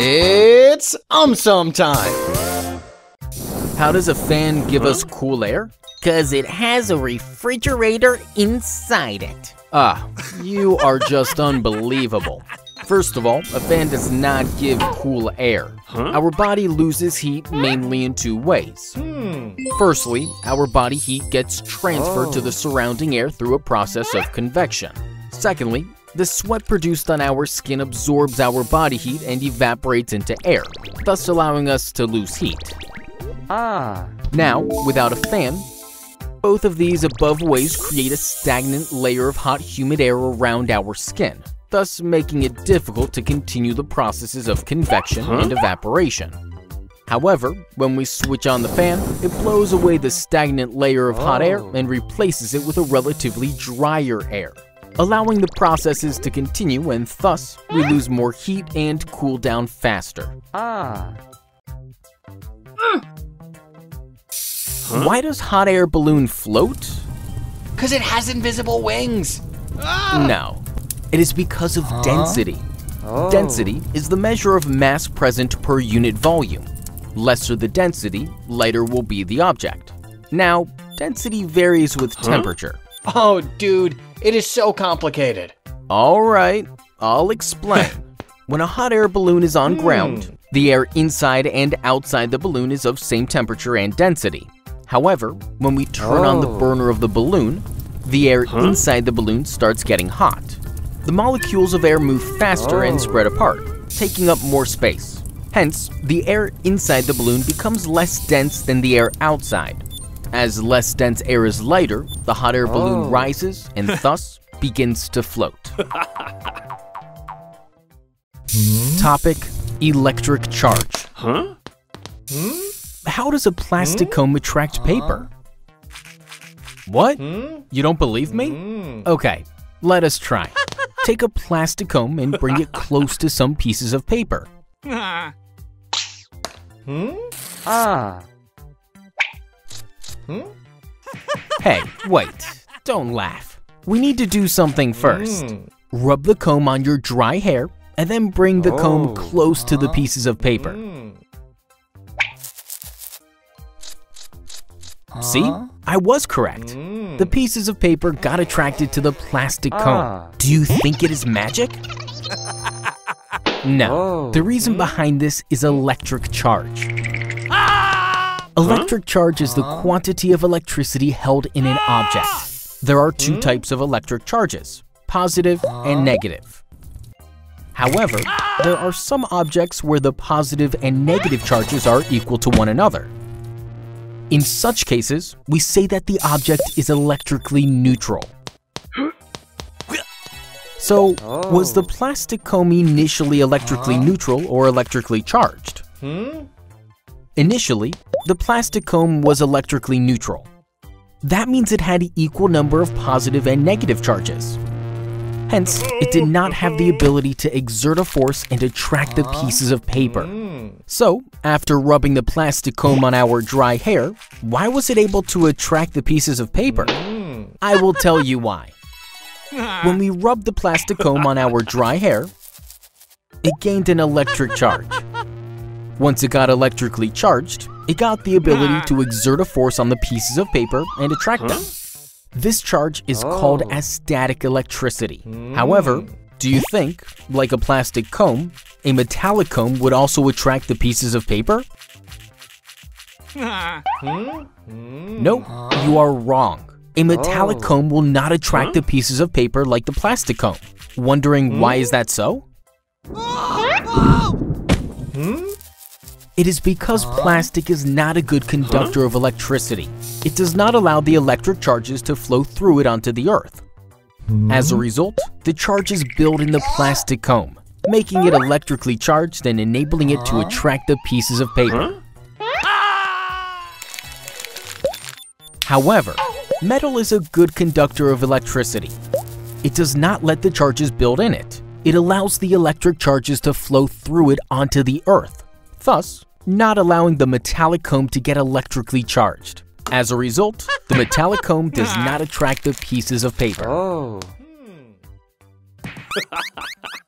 It's um time. How does a fan give us cool air? Cause it has a refrigerator inside it. Ah, you are just unbelievable. First of all, a fan does not give cool air. Huh? Our body loses heat mainly in two ways. Hmm. Firstly, our body heat gets transferred to the surrounding air through a process of convection. Secondly, the sweat produced on our skin absorbs our body heat and evaporates into air, thus allowing us to lose heat. Ah. Now, without a fan, both of these above ways create a stagnant layer of hot humid air around our skin, thus making it difficult to continue the processes of convection and evaporation. However, when we switch on the fan, it blows away the stagnant layer of hot air and replaces it with a relatively drier air, allowing the processes to continue and thus we lose more heat and cool down faster. Ah. Why does hot air balloon float? Cause it has invisible wings. No. It is because of density. Oh. Density is the measure of mass present per unit volume. Lesser the density, lighter will be the object. Now, density varies with temperature. Oh, dude, it is so complicated. Alright, I'll explain. when a hot air balloon is on hmm. ground, the air inside and outside the balloon is of same temperature and density. However, when we turn on the Oh. burner of the balloon, the air inside the balloon starts getting hot. The molecules of air move faster and Oh. spread apart, taking up more space. Hence, the air inside the balloon becomes less dense than the air outside. As less dense air is lighter, the hot air balloon Oh. rises and thus begins to float. Topic Electric charge. Huh? How does a plastic hmm? comb attract paper? What? Hmm? You don't believe me? Hmm. Okay, let us try. Take a plastic comb and bring it close to some pieces of paper. Ah. Hmm? Hey, wait, don't laugh. We need to do something first. Hmm. Rub the comb on your dry hair and then bring the comb Oh. close to the pieces of paper. Hmm. See? I was correct. The pieces of paper got attracted to the plastic ah. comb. Ah. Do you think it is magic? No. Oh. The reason behind this is electric charge. Electric charge is the quantity of electricity held in an ah! object. There are two hmm? types of electric charges, positive and negative. However, ah! there are some objects where the positive and negative charges are equal to one another. In such cases, we say that the object is electrically neutral. So, was the oh. plastic comb initially electrically neutral or electrically charged? Hmm? Initially, the plastic comb was electrically neutral. That means it had an equal number of positive and negative charges. Hence, it did not have the ability to exert a force and attract the pieces of paper. So, after rubbing the plastic comb on our dry hair, why was it able to attract the pieces of paper? I will tell you why. When we rubbed the plastic comb on our dry hair, it gained an electric charge. Once it got electrically charged, it got the ability to exert a force on the pieces of paper and attract them. This charge is called Oh. as static electricity. However, do you think, like a plastic comb, a metallic comb would also attract the pieces of paper? Hmm? Hmm? Nope, you are wrong. A metallic Oh. comb will not attract the pieces of paper like the plastic comb. Wondering why hmm? is that so? It is because plastic is not a good conductor of electricity. It does not allow the electric charges to flow through it onto the earth. As a result, the charges build in the plastic comb, making it electrically charged and enabling it to attract the pieces of paper. However, metal is a good conductor of electricity. It does not let the charges build in it. It allows the electric charges to flow through it onto the earth, thus not allowing the metallic comb to get electrically charged. As a result, the metallic comb does not attract the pieces of paper. Oh. Hmm.